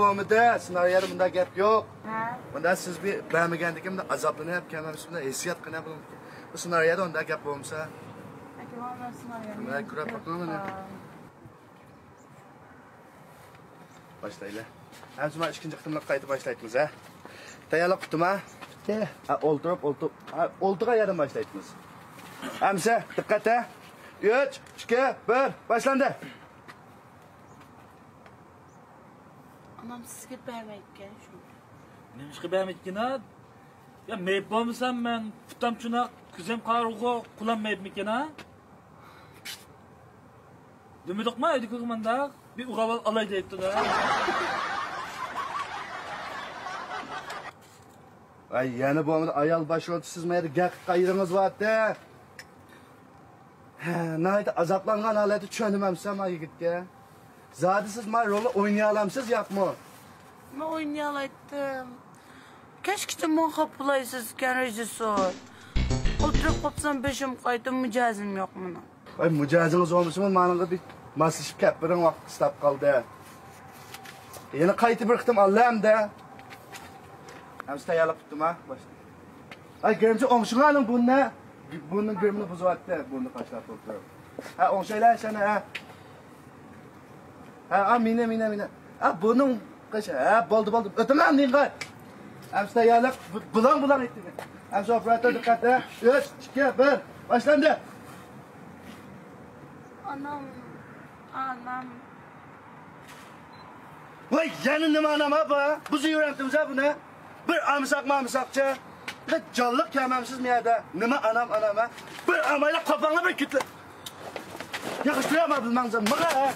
bunda ssenariyada bunday gap yo'q. Bunda siz bilmaganligim azoblanyapgan man bunda hissiyot qilyapman bu ssenariyada unday gap bo'lmasa. Boshlaylar ana shu ikkinchi qitimliq qayta boshlaymiz a tayyorlab qutima o'ltirib o'ltirib o'ltirgan yerdan boshlaymiz. Hamsa diqqat a uch ikki bir boshlandi. Anam sizga bermayotgan shu. nima ishga bermaydigan ya meyib bo'lmasam man putam chunoq kuzim qarug'u qulonmaydimikan ha demidiqmi uyda ko'rmanda bir urab olay deyaptida Ay, yana bo'lmadi ayol bosh o'ti siz mayda gaq qayringiz bo'lyapti. Ha, nayda azoblangan holatda tushunmamsan ma yigitga. Zodi siz ma rolni o'ynay olamsiz, yo'qmi? Men o'ynayalaydim. Keşke men qoplaysiz kan rejissor. O'tirib qopsam beshim qaytib mijozim yo'q meni. Ay, mijozingiz bo'lmasimi, menga bir maslashib biring vaqt istab qoldi. Yana qaytib bir qitim ollamda. Hamsi tayyorlab tutdim ha. Boshla. Ay, gemchi o'ngshig'aning bunni, bunning grimini buzyapti, bunni qashlab turib. Ha, o'ngshaylar sana ha. Ha, ha, mina, mina, mina. Ha, bunun qasha. Ha, bo'ldi, bo'ldi. O'taman deyinga. Hamsi tayyorlab, bulan bulan etdi. Hamsi operator diqqat ha. 3, 2, 1, boshlandi. Anam, anam. Voy yana nima anam apa? Bizni yuramtimiz ha buni. Bir amsaq mamsaqcha. Bir jonliq kelmamsiz bu yerda. Nima anam anam ha? Bir amayla qopanglar bir kitla. Yaxshiyam bilmangiz. Maga ha.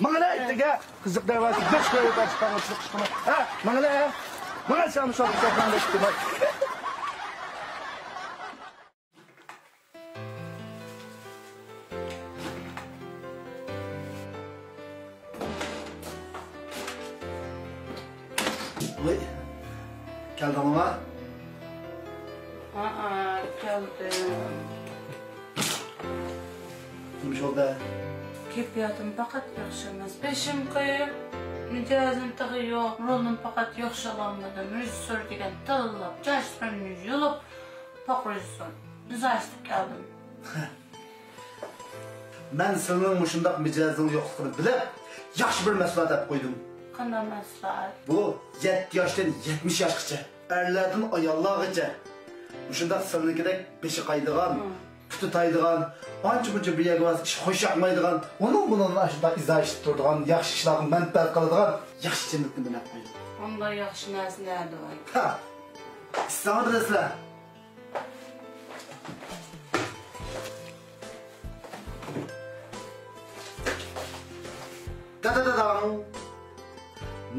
Mangala aytdiga. Qiziq darvoza bir ko'rib chiqqan chiqishmi? Ha, mangala ha. Maga sen so'rab so'rab chiqdim. Voy. Keldim ama. Aa, geldi. Nima oldu? Keyfiyatim faqat yaxshi emas. Beshim qo'yib, mijozim tig'i yo'q, rolim faqat yaxshilanmadim. Rejissor degan tillab, jastimni yulib, faqat rejissor. Düzashib keldim. Ben senin muşundaq mijozing yo'qligini bilib, yaxshi bir maslahat deb qo'ydim. Qanday maslahat? Bu 7 yoshdan 70 yoshgacha, erlardan ayollargacha shundaq siznikidek beshi qaydigan, puti taydigan, ancha buncha bir yerga ish xo'sh yoqmaydigan, bunun shunday izlashib turadigan, yaxshi ishlarni manfaat qiladigan yaxshi chinlikni bilib qo'ydim. Ondan yaxshi var. Ha. Bilasizlar. Da da da da.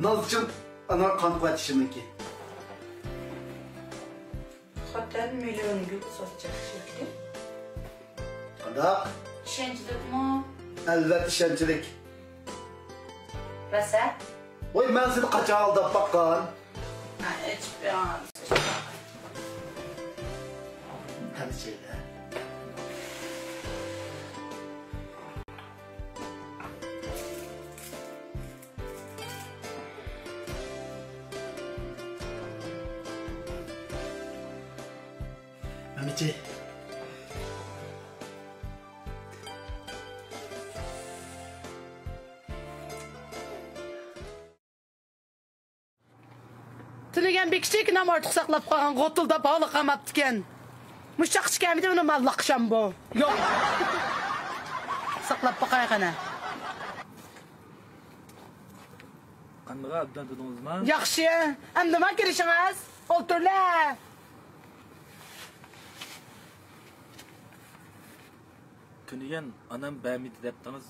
Nazcım ana kan patişindeki. Xotin million gul sotacak şekli. Ada İşençlik mi? elbet işençilik. Rasa? Oy ben seni kaça aldı bakkan. Ha, hiçbir an. Hadi söyle. Mehmetçi. Tilagan bekishlik nam ortiq saqlab qolgan g'otilda bog'liq qamabdi ekan. Mushaq chikamidi uni mallaqsham bu. Yo'q. Saqlab boqay qana. qandaqa abdan dedingizmi Yaxshi. Endi nima kelishingiz? O'ltirlar. tunigan onam bermaydi debdingiz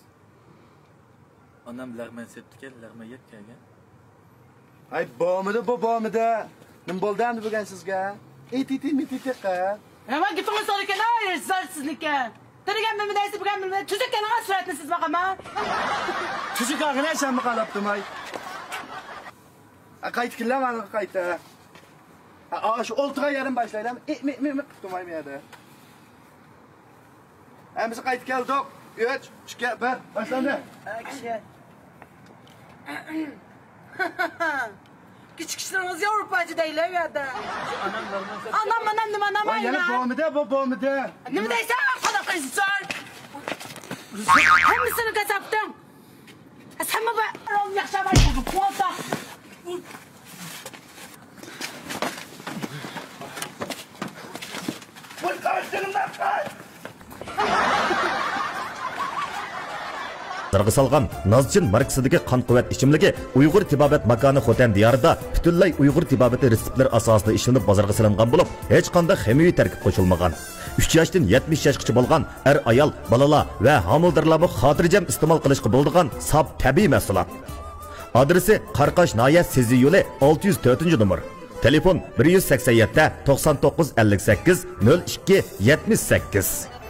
onam lag'man sepdi ekan lag'man yeb kelgan Ay bomida bu bomida. Nim bo'ldi endi bo'lgan sizga? Etiti mititiqa. Nima gipingiz so'l ekan, ay zar sizniki. Tirigan bilmaysiz, bugan bilmaysiz. Tuzukkan suratni siz boqaman. Tuzuk og'ina sham qalaptim, ay. A qaytkinlar mana qayta. A shu oltiga yarim boshlaylam. Mi mi e, mi qilib turmayman yerda. Hamiz qaytib keldik. 3 2 1 boshlandi. Aksha. Küçük işleriniz Avrupacı değil ya da. Anam vermez. Anam anam nima anam Voy yana ayna. bomida bu bomida. Nima deysan? Qanaqa inson? Hammasini gazabdim. Sen mi bu? Oğlum yaxshi haber buldum. Quvonsa. Voy kaçtırımdan kaç. зарга салған Назчин маркасыдагы қан кувват ішімлігі ұйғыр тибабет мақаны қотен диярында бүтүнлөй ұйғыр тибабеті рецептілер асасыны ишилип базарғы салынган болып, әч қанда химия тәркіп қошылмаған. 3 яштан 70 яшкача болған әр аял, балалар ва хамилдарларны хатиржам истемал қылышқы болдыған сап табий мәсулат. Адресі Қарқаш Ная Сези юлы 604 номер. Телефон 187 99 58 02 78.